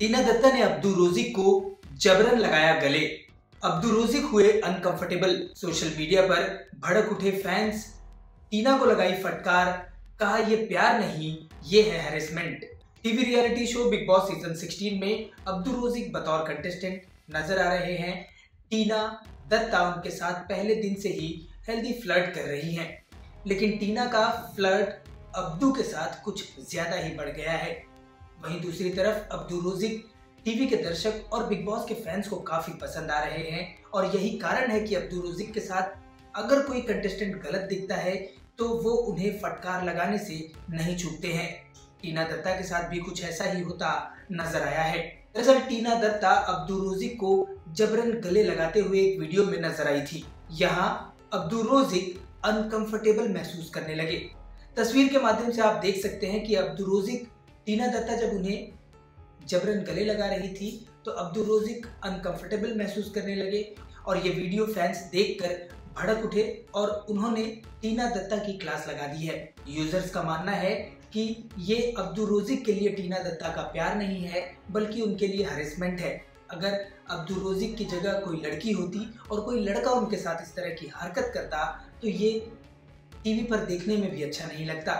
टीना दत्ता ने अब्दुल रोजिक को जबरन लगाया गले। अब्दुल रोजिक हुए अनकंफर्टेबल सोशल मीडिया पर भड़क उठे फैंस टीना को लगाई फटकार, कहा यह प्यार नहीं, ये है harassment TV reality show Bigg Boss season 16 में अब्दुल रोजिक बतौर कंटेस्टेंट नज़र आ रहे हैं। टीना, दत्ता उनके साथ पहले दिन से ही हेल्दी फ्लर्ट कर रही हैं। लेकिन टीना का फ्लर्ट अब्दू के साथ कुछ ज़्यादा ही बढ़ गया है। वहीं दूसरी तरफ़ अब्दुल रोजिक टीवी के दर्शक और बिग बॉस के फैंस को काफ़ी पसंद आ रहे हैं। और यही कारण है कि अब्दुल रोजिक के साथ अगर कोई कंटेस्टेंट गलत दिखता है तो वो उन्हें फटकार लगाने से नहीं चूकते हैं। टीना दत्ता के साथ भी कुछ ऐसा ही होता नज़र आया है। दरअसल टीना दत्ता अब्दुल रोजिक को जबरन गले लगाते हुए एक वीडियो में नज़र आई थी। यहाँ अब्दुल रोजिक अनकंफर्टेबल महसूस करने लगे। तस्वीर के माध्यम से आप देख सकते हैं कि अब्दुल रोजिक टीना दत्ता जब उन्हें जबरन गले लगा रही थी तो अब्दुल रोजिक अनकंफर्टेबल महसूस करने लगे और ये वीडियो फैंस देखकर भड़क उठे और उन्होंने टीना दत्ता की क्लास लगा दी है। यूज़र्स का मानना है कि ये अब्दुल रोजिक के लिए टीना दत्ता का प्यार नहीं है, बल्कि उनके लिए हरेसमेंट है। अगर अब्दुल रोजिक की जगह कोई लड़की होती और कोई लड़का उनके साथ इस तरह की हरकत करता तो ये टीवी पर देखने में भी अच्छा नहीं लगता।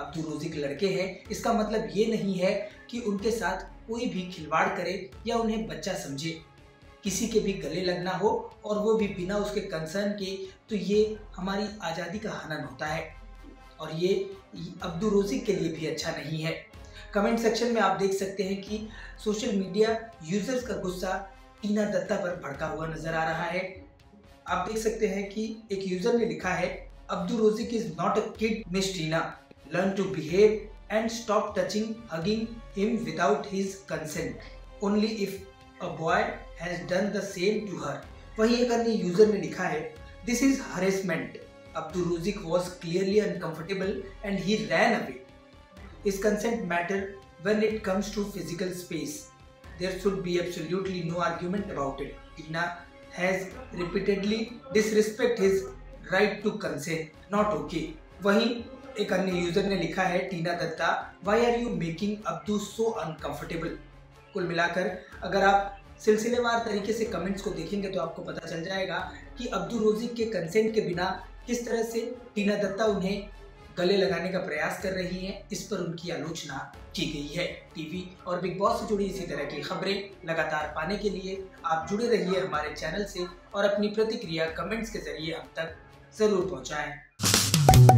अब्दुल रोजिक लड़के हैं, इसका मतलब ये नहीं है कि उनके साथ कोई भी खिलवाड़ करे या उन्हें बच्चा समझे। किसी के भी गले लगना हो और वो भी बिना उसके कंसर्न के तो ये हमारी आज़ादी का हनन होता है। और ये अब्दुल रोजिक के लिए भी अच्छा नहीं है। कमेंट सेक्शन में आप देख सकते हैं कि सोशल मीडिया यूज़र्स का गुस्सा टीना दत्ता पर भड़का हुआ नज़र आ रहा है। आप देख सकते हैं कि एक यूज़र ने लिखा है, Abdul Rozik is not a kid, miss Tina. Learn to behave and stop touching hugging him without his consent only if a boy has done the same to her वहीं एक अन्य यूज़र ने लिखा है this is harassment Abdul Ruzik was clearly uncomfortable and he ran away. His consent mattered when it comes to physical space. There should be absolutely no argument about it. Tina has repeatedly disrespect his right to consent. Not okay. वहीं एक अन्य user ने लिखा है, Tina Datta why are you making Abdu so uncomfortable कुल मिलाकर, अगर आप सिलसिलेवार तरीके से कमेंट्स को देखेंगे तो आपको पता चल जाएगा कि अब्दुल रोजिक के कंसेंट के बिना किस तरह से टीना दत्ता उन्हें गले लगाने का प्रयास कर रही हैं, इस पर उनकी आलोचना की गई है। टीवी और बिग बॉस से जुड़ी इसी तरह की खबरें लगातार पाने के लिए आप जुड़े रहिए हमारे चैनल से और अपनी प्रतिक्रिया कमेंट्स के ज़रिए हम तक ज़रूर पहुंचाएँ।